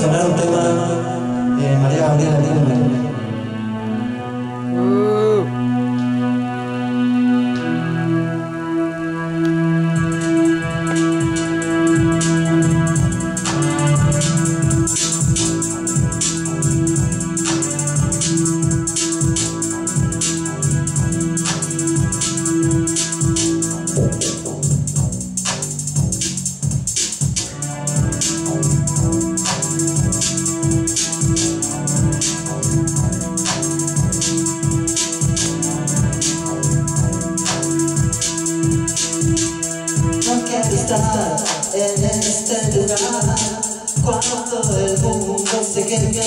un tema eh, María Gabriela Lindner. Estar en este lugar. Cuando el mundo se quede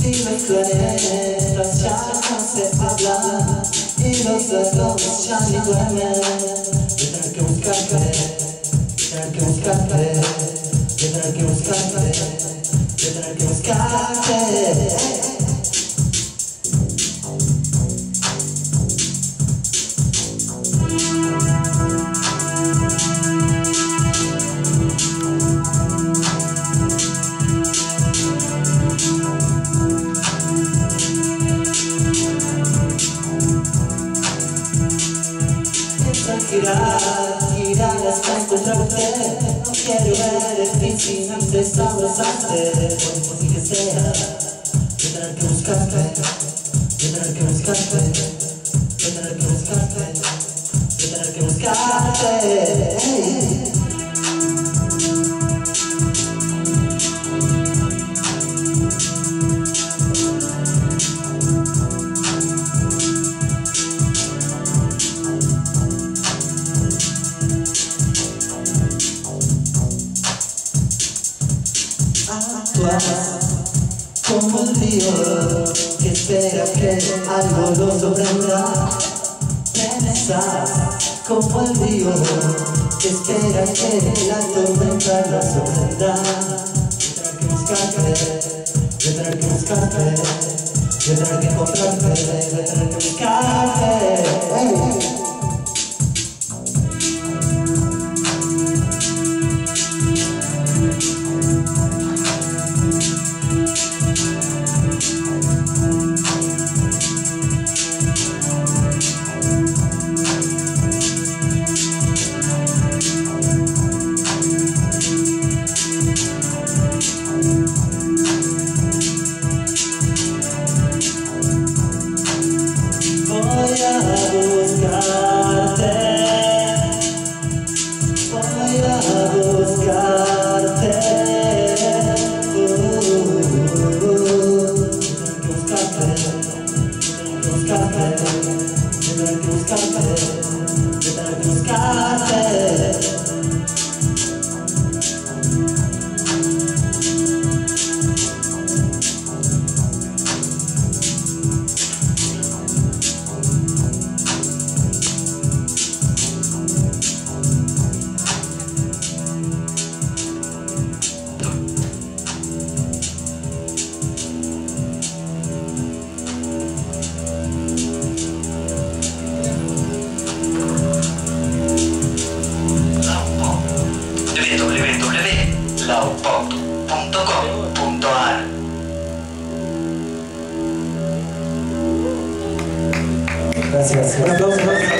Si los planetas ya no se hablan Y los cerros ya ni duermen. Tendré que buscarte Tendré que girar, girar hasta encontrarte. No quiero ver el fin sin antes abrazarte. Por difícil que sea, tendré que buscarte Tendré que buscarte Tendré que buscarte Tendré que buscarte. Hey. Como el río que espera que algo lo sorprenda. Pensas como el río que espera que la tormenta lo sorprenda. Tendré que buscarte, tendré que buscarte, tendré que encontrarte, tendré que buscarte. Que buscarte, gracias. gracias.